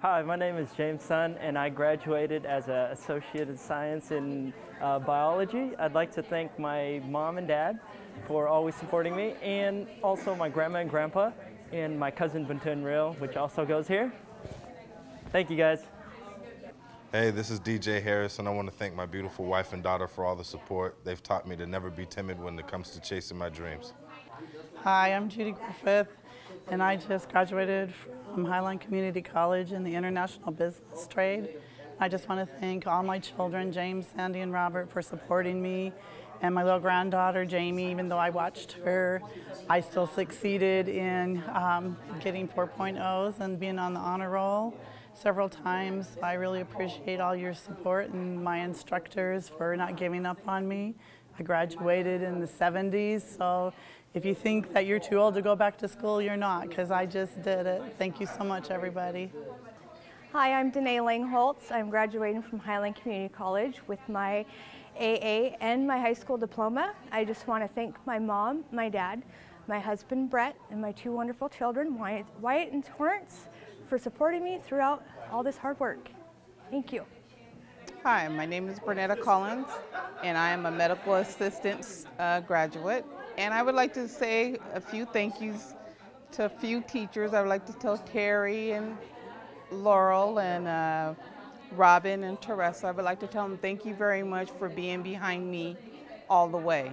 Hi, my name is James Sun, and I graduated as an Associate in Science in uh, Biology. I'd like to thank my mom and dad for always supporting me, and also my grandma and grandpa, and my cousin Bentun Real, which also goes here. Thank you guys. Hey, this is DJ Harris, and I want to thank my beautiful wife and daughter for all the support. They've taught me to never be timid when it comes to chasing my dreams. Hi, I'm Judy Griffith, and I just graduated from Highline Community College in the International Business Trade. I just want to thank all my children, James, Sandy, and Robert, for supporting me, and my little granddaughter, Jamie, even though I watched her, I still succeeded in um, getting 4.0s and being on the honor roll several times. I really appreciate all your support and my instructors for not giving up on me. I graduated in the 70s, so if you think that you're too old to go back to school, you're not, because I just did it. Thank you so much, everybody. Hi, I'm Danae Langholtz. I'm graduating from Highline Community College with my AA and my high school diploma. I just want to thank my mom, my dad, my husband Brett, and my two wonderful children, Wyatt, Wyatt and Torrance, for supporting me throughout all this hard work. Thank you. Hi, my name is Bernetta Collins, and I am a medical assistant uh, graduate. And I would like to say a few thank yous to a few teachers. I would like to tell Terry and Laurel and uh, Robin and Teresa. I would like to tell them thank you very much for being behind me all the way.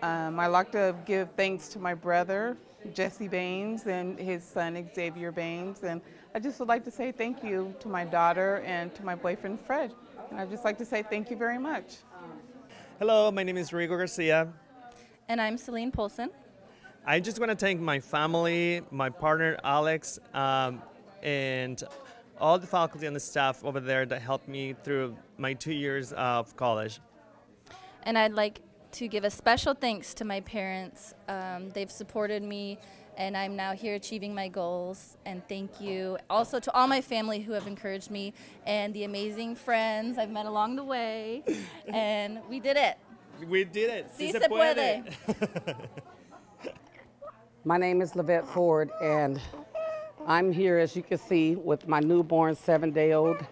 Um, I'd like to give thanks to my brother, Jesse Baines, and his son, Xavier Baines. And I just would like to say thank you to my daughter and to my boyfriend, Fred. And I'd just like to say thank you very much. Hello, my name is Rigo Garcia. And I'm Celine Polson. I just want to thank my family, my partner Alex, um, and all the faculty and the staff over there that helped me through my two years of college. And I'd like to give a special thanks to my parents. Um, they've supported me, and I'm now here achieving my goals. And thank you also to all my family who have encouraged me and the amazing friends I've met along the way. and we did it. We did it. Sí se puede. My name is Lavette Ford, and I'm here, as you can see, with my newborn seven-day-old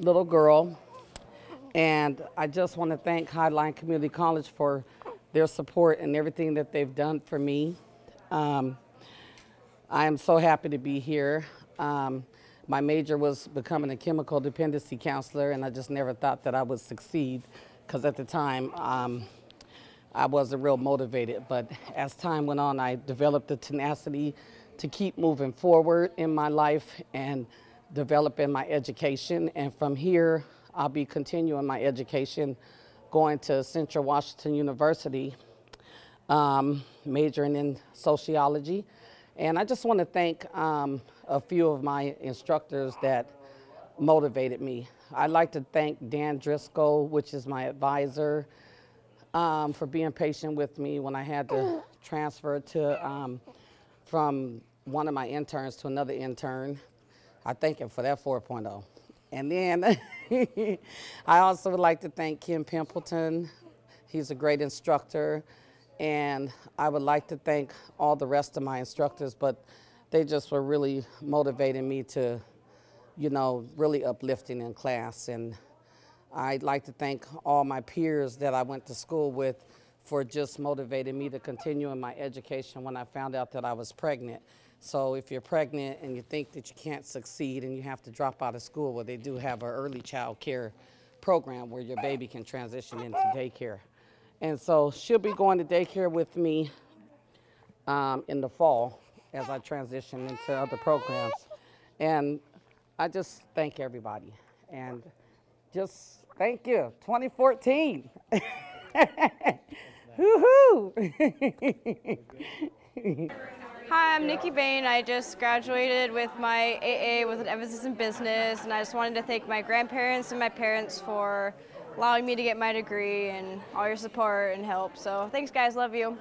little girl. And I just want to thank Highline Community College for their support and everything that they've done for me. Um, I am so happy to be here. Um, my major was becoming a chemical dependency counselor, and I just never thought that I would succeed because at the time um, I wasn't real motivated. But as time went on, I developed the tenacity to keep moving forward in my life and developing my education. And from here, I'll be continuing my education, going to Central Washington University, um, majoring in sociology. And I just want to thank um, a few of my instructors that motivated me. I'd like to thank Dan Driscoll, which is my advisor, um, for being patient with me when I had to transfer to um, from one of my interns to another intern. I thank him for that 4.0. And then I also would like to thank Kim Pimpleton. He's a great instructor. And I would like to thank all the rest of my instructors, but they just were really motivating me to you know, really uplifting in class. And I'd like to thank all my peers that I went to school with for just motivating me to continue in my education when I found out that I was pregnant. So if you're pregnant and you think that you can't succeed and you have to drop out of school, well, they do have an early child care program where your baby can transition into daycare. And so she'll be going to daycare with me um, in the fall as I transition into other programs. And I just thank everybody and just thank you. 2014. Woohoo! Hi, I'm Nikki Bain. I just graduated with my AA with an emphasis in business, and I just wanted to thank my grandparents and my parents for allowing me to get my degree and all your support and help. So thanks, guys. Love you.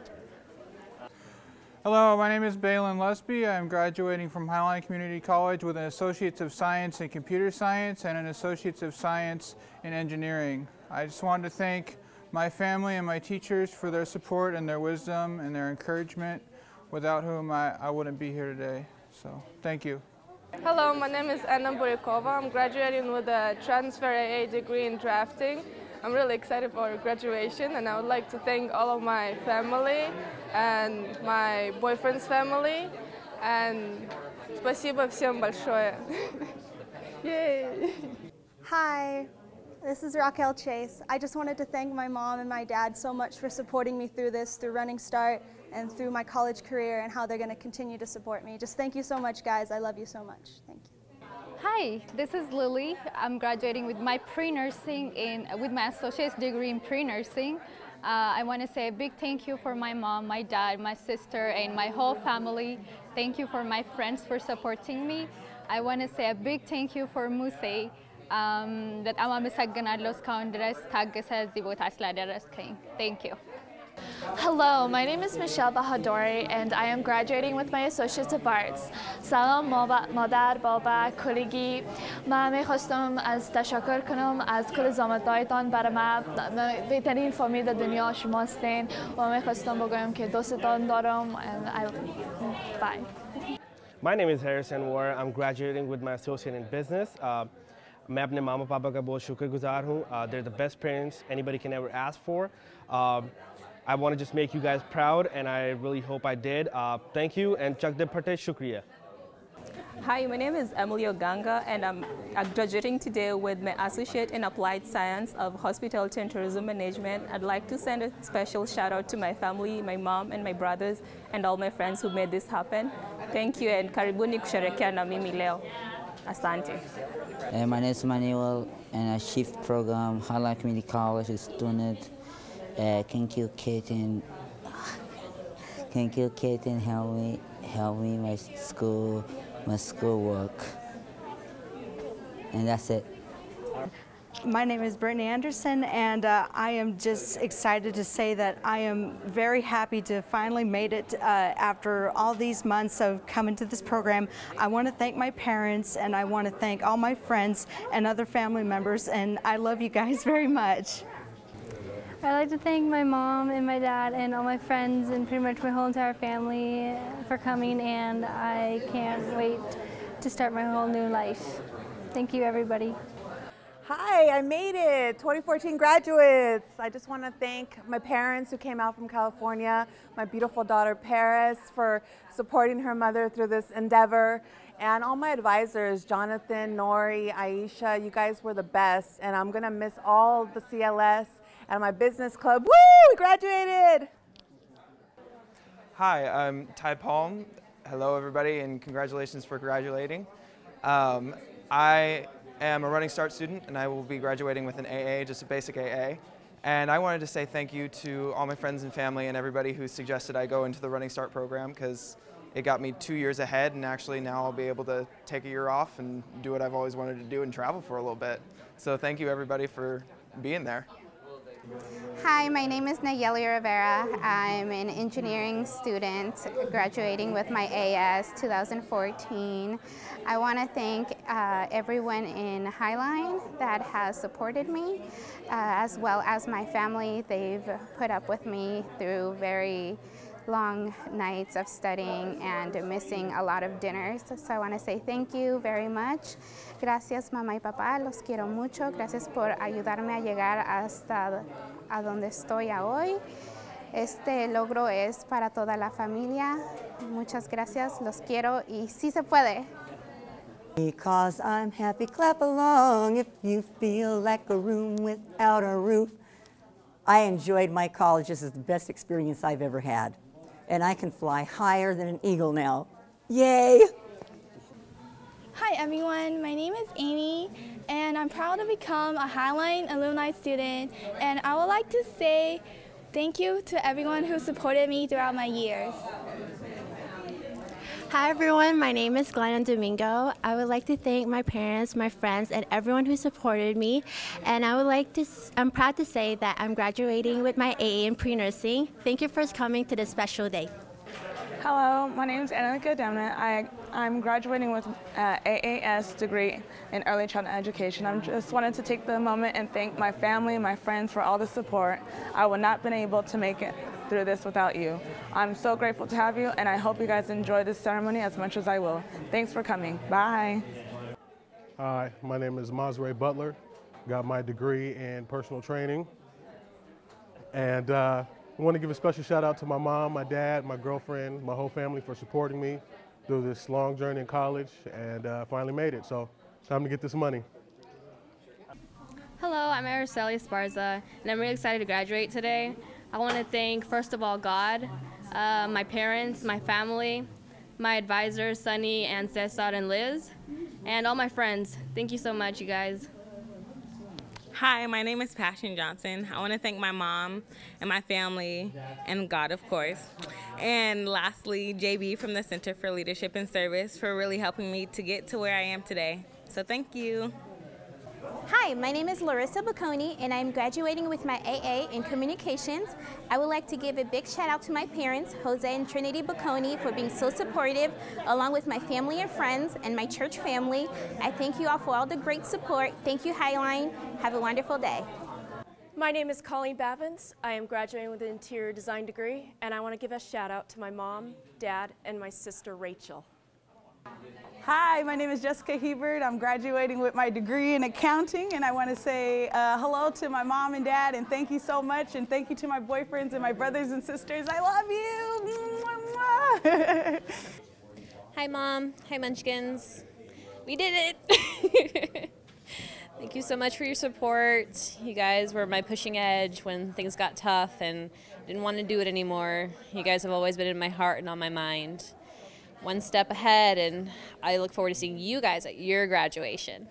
Hello, my name is Balin Lusby. I'm graduating from Highline Community College with an Associates of Science in Computer Science and an Associates of Science in Engineering. I just wanted to thank my family and my teachers for their support and their wisdom and their encouragement, without whom I, I wouldn't be here today. So, thank you. Hello, my name is Anna Burikova. I'm graduating with a transfer AA degree in drafting. I'm really excited for graduation and I would like to thank all of my family and my boyfriend's family and спасибо всем большое. Yay! Hi, this is Raquel Chase. I just wanted to thank my mom and my dad so much for supporting me through this, through Running Start, and through my college career, and how they're going to continue to support me. Just thank you so much, guys. I love you so much. Thank you. Hi, this is Lily. I'm graduating with my pre-nursing in with my associate's degree in pre-nursing. Uh, I want to say a big thank you for my mom, my dad, my sister, and my whole family. Thank you for my friends for supporting me. I want to say a big thank you for Musei. በጣም አመሰግናለሁ እስካሁን ድረስ ታገሰ እዚህ ቦታ ስላደረስከኝ። Thank you. Hello, my name is Michelle Bahadori and I am graduating with my Associate of Arts. سلام مادر بابا کلگی من میخواستم از تشکر کنم از کل زامدهایتان برای من بهترین فامیل دنیا شما هستین و میخواستم بگویم که دوستتان دارم and I, bye. My name is Harrison War. I'm graduating with my associate in business. Uh, मैं अपने मामा पापा का बहुत शुक्रगुजार हूँ uh, they're the best parents anybody can ever ask for uh, I want to just make you guys proud and I really hope I did uh, thank you and Chak de Parte shukriya Hi, my name is Emily Oganga, and I'm graduating today with my Associate in Applied Science of Hospitality and Tourism Management. I'd like to send a special shout out to my family, my mom and my brothers, and all my friends who made this happen. Thank you, and karibuni kusherekea na mimi leo. Asante. Uh, my name is Manuel, and I shift program, Highline Community College student. Uh, thank you, Kaiten. Thank you, Kaiten, help me, help me my school, my schoolwork. And that's it. My name is Brittany Anderson, and uh, I am just excited to say that I am very happy to finally made it uh, after all these months of coming to this program. I want to thank my parents, and I want to thank all my friends and other family members, and I love you guys very much. I'd like to thank my mom and my dad and all my friends and pretty much my whole entire family for coming, and I can't wait to start my whole new life. Thank you, everybody. Hi, I made it, 2014 graduates. I just want to thank my parents who came out from California, my beautiful daughter Paris for supporting her mother through this endeavor, and all my advisors, Jonathan, Nori, Aisha, you guys were the best, and I'm gonna miss all the CLS and my business club. Woo, we graduated! Hi, I'm Ty Palm. Hello, everybody, and congratulations for graduating. Um, I am a Running Start student, and I will be graduating with an AA, just a basic AA. And I wanted to say thank you to all my friends and family and everybody who suggested I go into the Running Start program because it got me two years ahead, and actually now I'll be able to take a year off and do what I've always wanted to do and travel for a little bit. So thank you, everybody, for being there. Hi, my name is Nayeli Rivera. I'm an engineering student graduating with my AS 2014. I want to thank uh, everyone in Highline that has supported me, uh, as well as my family. They've put up with me through very long nights of studying and missing a lot of dinners. So I want to say thank you very much. Gracias mamá y papá, los quiero mucho. Gracias por ayudarme a llegar hasta a donde estoy hoy. Este logro es para toda la familia. Muchas gracias, los quiero y sí se puede. Because I'm happy, clap along if you feel like a room without a roof. I enjoyed my college. This is the best experience I've ever had. And I can fly higher than an eagle now. Yay! Hi everyone, my name is Amy and I'm proud to become a Highline alumni student and I would like to say thank you to everyone who supported me throughout my years. Hi everyone, my name is Glenna Domingo. I would like to thank my parents, my friends, and everyone who supported me. And I would like to, I'm proud to say that I'm graduating with my AA in pre-nursing. Thank you for coming to this special day. Hello, my name is Annika Demna. I, I'm graduating with uh, AAS degree in early childhood education. I just wanted to take the moment and thank my family and my friends for all the support. I would not have been able to make it through this without you. I'm so grateful to have you, and I hope you guys enjoy this ceremony as much as I will. Thanks for coming. Bye. Hi, my name is Mazray Butler. Got my degree in personal training. And uh, I want to give a special shout out to my mom, my dad, my girlfriend, my whole family for supporting me through this long journey in college and uh, finally made it. So time to get this money. Hello, I'm Araceli Esparza, and I'm really excited to graduate today. I want to thank, first of all, God, uh, my parents, my family, my advisors, Sunny and Cesar and Liz, and all my friends. Thank you so much, you guys. Hi, my name is Passion Johnson. I want to thank my mom and my family and God, of course. And lastly, JB from the Center for Leadership and Service for really helping me to get to where I am today. So thank you. Hi, my name is Larissa Bocconi and I'm graduating with my AA in Communications. I would like to give a big shout out to my parents, Jose and Trinity Bocconi, for being so supportive, along with my family and friends and my church family. I thank you all for all the great support. Thank you, Highline. Have a wonderful day. My name is Colleen Bavins. I am graduating with an interior design degree, and I want to give a shout out to my mom, dad, and my sister Rachel. Hi, my name is Jessica Hebert. I'm graduating with my degree in accounting, and I want to say uh, hello to my mom and dad, and thank you so much, and thank you to my boyfriends and my brothers and sisters. I love you. Hi, Mom. Hi, Munchkins. We did it. Thank you so much for your support. You guys were my pushing edge when things got tough and didn't want to do it anymore. You guys have always been in my heart and on my mind one step ahead, and I look forward to seeing you guys at your graduation.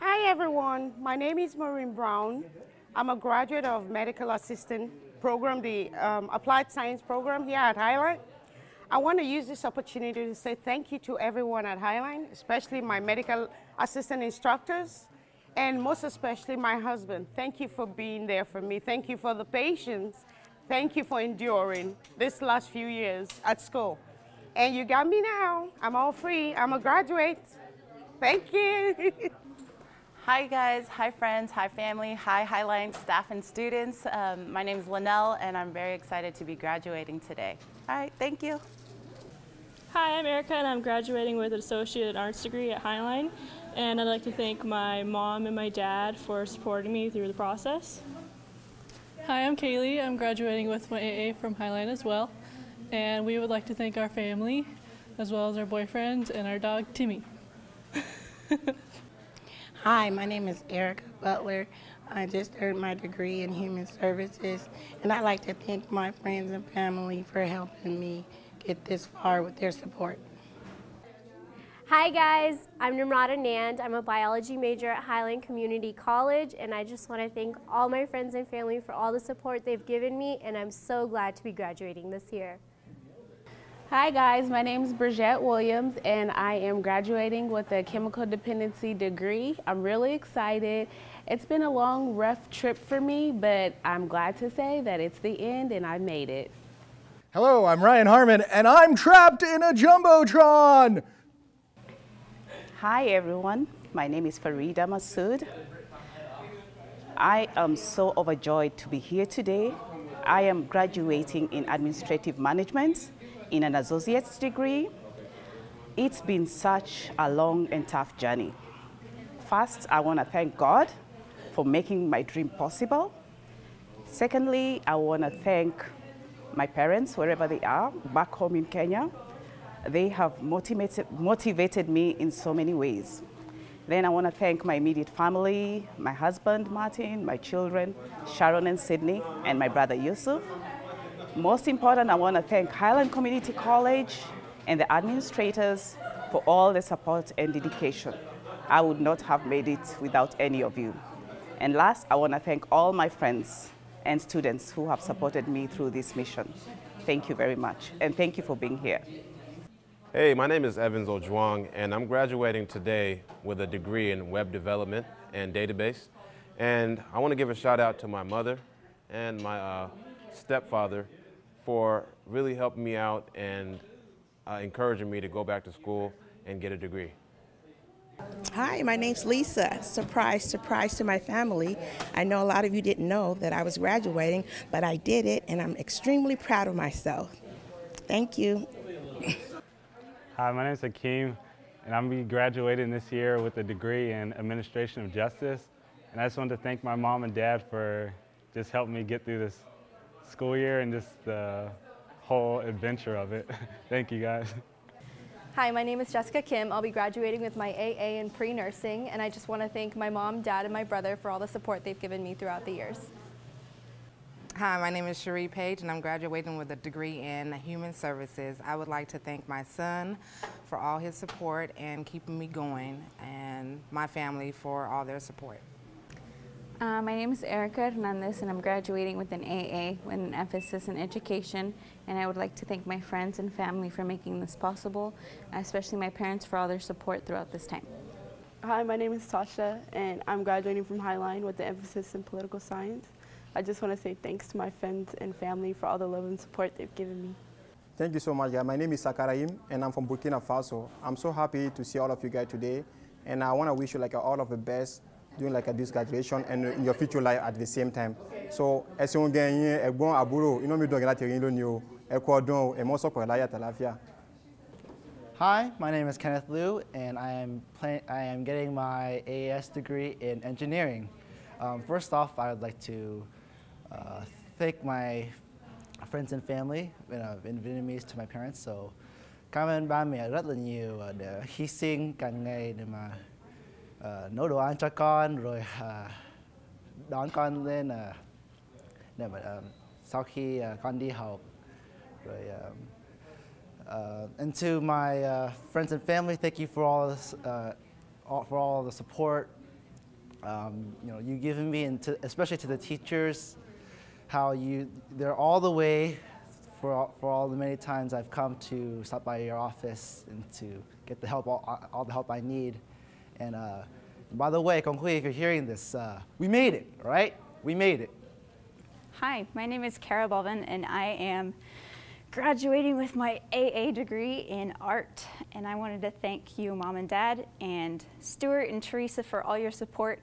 Hi everyone, my name is Maureen Brown. I'm a graduate of Medical Assistant Program, the um, Applied Science Program here at Highline. I want to use this opportunity to say thank you to everyone at Highline, especially my medical assistant instructors, and most especially my husband. Thank you for being there for me. Thank you for the patience. Thank you for enduring this last few years at school. And you got me now. I'm all free. I'm a graduate. Thank you. Hi guys, hi friends, hi family, hi Highline staff and students. Um, my name is Linnell and I'm very excited to be graduating today. All right, thank you. Hi, I'm Erica and I'm graduating with an Associate in Arts degree at Highline. And I'd like to thank my mom and my dad for supporting me through the process. Hi, I'm Kaylee. I'm graduating with my AA from Highline as well. And we would like to thank our family, as well as our boyfriends and our dog, Timmy. Hi, my name is Erica Butler. I just earned my degree in human services, and I'd like to thank my friends and family for helping me get this far with their support. Hi guys, I'm Namrata Nand. I'm a biology major at Highline Community College and I just want to thank all my friends and family for all the support they've given me and I'm so glad to be graduating this year. Hi guys, my name is Bridgette Williams and I am graduating with a chemical dependency degree. I'm really excited. It's been a long, rough trip for me, but I'm glad to say that it's the end and I made it. Hello, I'm Ryan Harmon and I'm trapped in a Jumbotron! Hi everyone, my name is Farida Masood. I am so overjoyed to be here today. I am graduating in administrative management in an associate's degree. It's been such a long and tough journey. First, I want to thank God for making my dream possible. Secondly, I want to thank my parents, wherever they are, back home in Kenya. They have motivated, motivated me in so many ways. Then I want to thank my immediate family, my husband, Martin, my children, Sharon and Sydney, and my brother Yusuf. Most important, I want to thank Highline Community College and the administrators for all the support and dedication. I would not have made it without any of you. And last, I want to thank all my friends and students who have supported me through this mission. Thank you very much, and thank you for being here. Hey, my name is Evans Ojwang, and I'm graduating today with a degree in web development and database. And I want to give a shout out to my mother and my uh, stepfather for really helping me out and uh, encouraging me to go back to school and get a degree. Hi, my name's Lisa. Surprise, surprise to my family. I know a lot of you didn't know that I was graduating, but I did it, and I'm extremely proud of myself. Thank you. Hi, my name is Hakeem, and I'm graduating this year with a degree in Administration of Justice. And I just wanted to thank my mom and dad for just helping me get through this school year and just the whole adventure of it. thank you guys. Hi, my name is Jessica Kim. I'll be graduating with my AA in pre-nursing, and I just want to thank my mom, dad, and my brother for all the support they've given me throughout the years. Hi, my name is Cherie Page, and I'm graduating with a degree in Human Services. I would like to thank my son for all his support and keeping me going, and my family for all their support. Uh, my name is Erica Hernandez and I'm graduating with an AA with an emphasis in education and I would like to thank my friends and family for making this possible, especially my parents for all their support throughout this time. Hi, my name is Tasha and I'm graduating from Highline with the emphasis in political science. I just want to say thanks to my friends and family for all the love and support they've given me. Thank you so much. Yeah. My name is Sakaraim and I'm from Burkina Faso. I'm so happy to see all of you guys today and I want to wish you like all of the best doing like a this graduation and in your future life at the same time. So àbúrò ẹ sọ̀kọ̀ láyé àtàláfíà. Hi, my name is Kenneth Liu, and I am I am getting my AAS degree in engineering. Um, first off, I would like to uh, thank my friends and family, you know, in Vietnamese to my parents. So, cảm ơn ba mẹ rất là nhiều để hy sinh càng ngày để mà uh, nấu đồ ăn cho con rồi uh, đón con lên uh, để mà um, sau khi uh, con đi học rồi um, uh, and to my uh, friends and family thank you for all this uh, all, for all the support um, you know you given me and to, especially to the teachers how you they're all the way for all, for all the many times I've come to stop by your office and to get the help all, all the help I need and uh, by the way, Kong Hui, if you're hearing this, uh, we made it, right? We made it. Hi, my name is Kara Belvin, and I am graduating with my AA degree in art. And I wanted to thank you, Mom and Dad, and Stuart and Teresa for all your support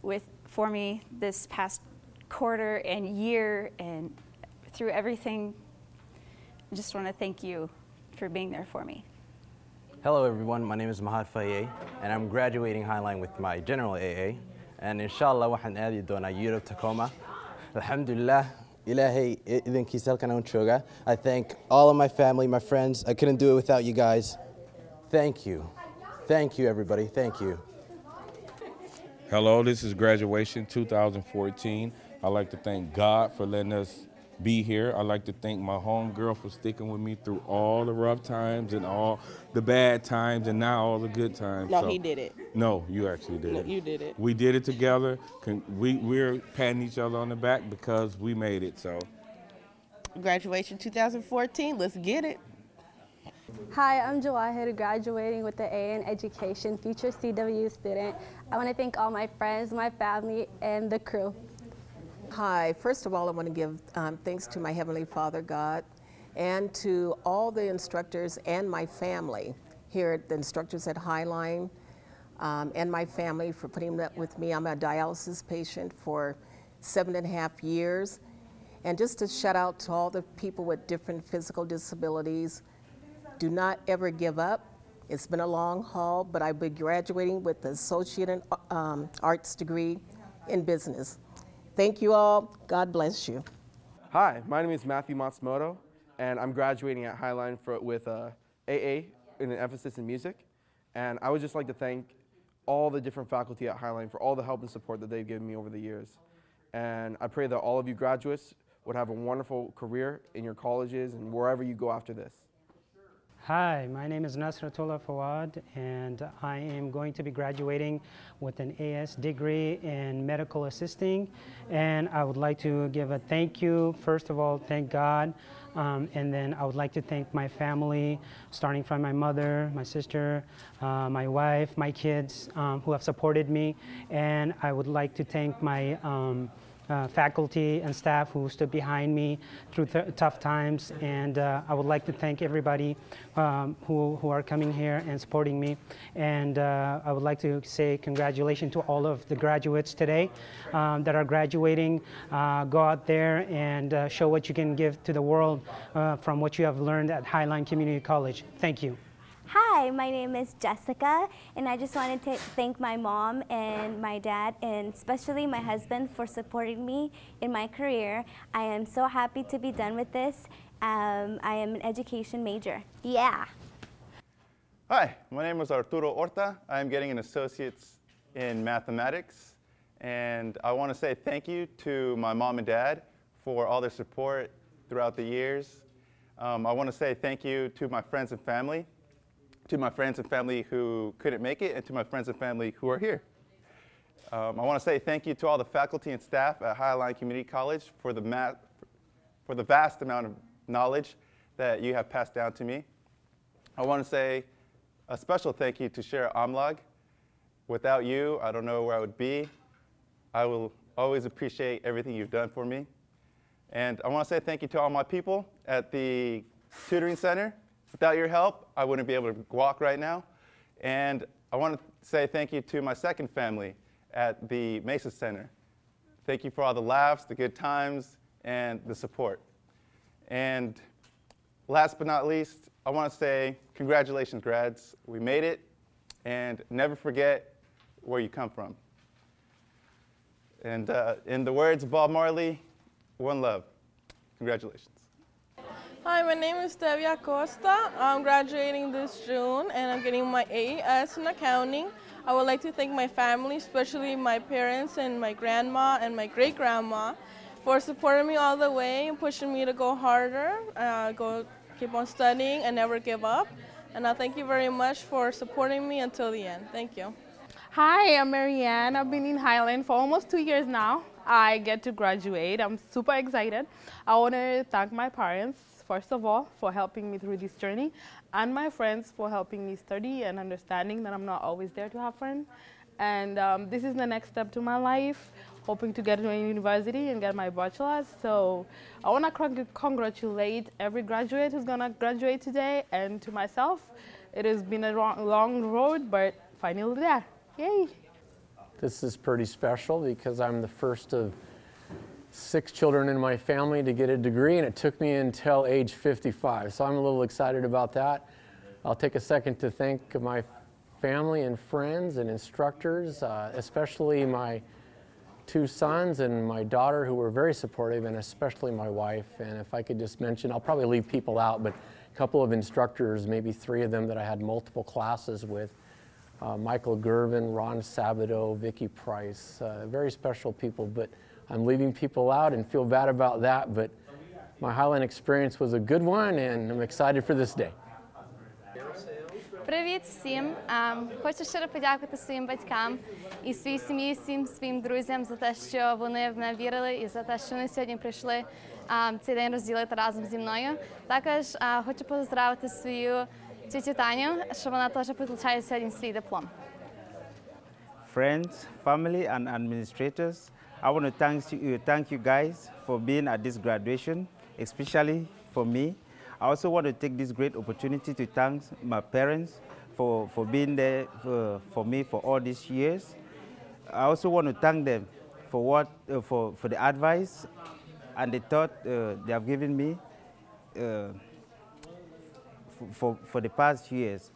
with for me this past quarter and year and through everything. I just want to thank you for being there for me. Hello everyone, my name is Mahad Faye and I'm graduating Highline with my general AA and inshallah waxaan aadi doonaa Europe Tacoma. Alhamdulillah, Ilahay idinkiisa halkan aan. I thank all of my family, my friends. I couldn't do it without you guys. Thank you. Thank you everybody. Thank you. Hello, this is graduation 2014. I'd like to thank God for letting us be here. I'd like to thank my home girl for sticking with me through all the rough times and all the bad times and now all the good times. No, so, he did it. No, you actually did no, it. you did it. We did it together. We, we're patting each other on the back because we made it, so. Graduation 2014, let's get it. Hi, I'm Jawahid, graduating with the A in Education, future CW student. I want to thank all my friends, my family, and the crew. Hi, first of all, I want to give um, thanks to my Heavenly Father God and to all the instructors and my family here at the instructors at Highline um, and my family for putting up with me. I'm a dialysis patient for seven and a half years. And just to shout out to all the people with different physical disabilities, do not ever give up. It's been a long haul, but I'll be graduating with an Associate in um, Arts degree in business. Thank you all. God bless you. Hi, my name is Matthew Matsumoto, and I'm graduating at Highline for, with uh, AA in an emphasis in music. And I would just like to thank all the different faculty at Highline for all the help and support that they've given me over the years. And I pray that all of you graduates would have a wonderful career in your colleges and wherever you go after this. Hi, my name is Nasratullah Fawad, and I am going to be graduating with an AS degree in medical assisting. And I would like to give a thank you, first of all, thank God. Um, and then I would like to thank my family, starting from my mother, my sister, uh, my wife, my kids um, who have supported me. And I would like to thank my um, uh, faculty and staff who stood behind me through th tough times. And uh, I would like to thank everybody um, who, who are coming here and supporting me. And uh, I would like to say congratulations to all of the graduates today um, that are graduating. Uh, go out there and uh, show what you can give to the world uh, from what you have learned at Highline Community College. Thank you. Hi, my name is Jessica, and I just wanted to thank my mom and my dad, and especially my husband for supporting me in my career. I am so happy to be done with this. Um, I am an education major. Yeah. Hi, my name is Arturo Horta. I'm getting an associate's in mathematics, and I want to say thank you to my mom and dad for all their support throughout the years. Um, I want to say thank you to my friends and family to my friends and family who couldn't make it, and to my friends and family who are here. Um, I want to say thank you to all the faculty and staff at Highline Community College for the, for the vast amount of knowledge that you have passed down to me. I want to say a special thank you to Shara Amlag. Without you, I don't know where I would be. I will always appreciate everything you've done for me. And I want to say thank you to all my people at the tutoring center. Without your help, I wouldn't be able to walk right now. And I want to say thank you to my second family at the Mesa Center. Thank you for all the laughs, the good times, and the support. And last but not least, I want to say congratulations, grads. We made it, and never forget where you come from. And uh, in the words of Bob Marley, one love. Congratulations. Hi, my name is Devia Costa. I'm graduating this June and I'm getting my AS in accounting. I would like to thank my family, especially my parents and my grandma and my great grandma, for supporting me all the way and pushing me to go harder, uh, go keep on studying and never give up. And I thank you very much for supporting me until the end. Thank you. Hi, I'm Marianne. I've been in Highline for almost two years now. I get to graduate. I'm super excited. I want to thank my parents first of all, for helping me through this journey, and my friends for helping me study and understanding that I'm not always there to have fun. And um, this is the next step to my life, hoping to get to a university and get my bachelor's. So I want to congratulate every graduate who's going to graduate today, and to myself. It has been a long road, but finally there. Yay! This is pretty special because I'm the first of six children in my family to get a degree, and it took me until age 55. So I'm a little excited about that. I'll take a second to thank my family and friends and instructors, uh, especially my two sons and my daughter who were very supportive, and especially my wife. And if I could just mention, I'll probably leave people out, but a couple of instructors, maybe three of them that I had multiple classes with uh, Michael Gervin, Ron Sabato, Vicky Price, uh, very special people, but I'm leaving people out and feel bad about that, but my Highline experience was a good one and I'm excited for this day. Привіт всім! Хочу щиро подякувати своїм батькам і своїй сім'ї, всім своїм друзям за те, що вони в мене вірили, і за те, що вони сьогодні прийшли цей день розділити разом зі мною. Також хочу поздравити свою тітю Таню, що вона теж получає сьогодні свій диплом. Friends, family and administrators, I want to thank you, thank you guys for being at this graduation, especially for me. I also want to take this great opportunity to thank my parents for, for being there for, for me for all these years. I also want to thank them for, what, uh, for, for the advice and the thought uh, they have given me uh, for, for the past years.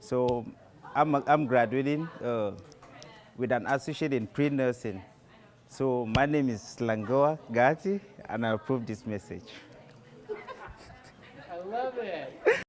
So I'm, I'm graduating uh, with an associate in pre-nursing so my name is Langoa Gati, and I approve this message. I love it.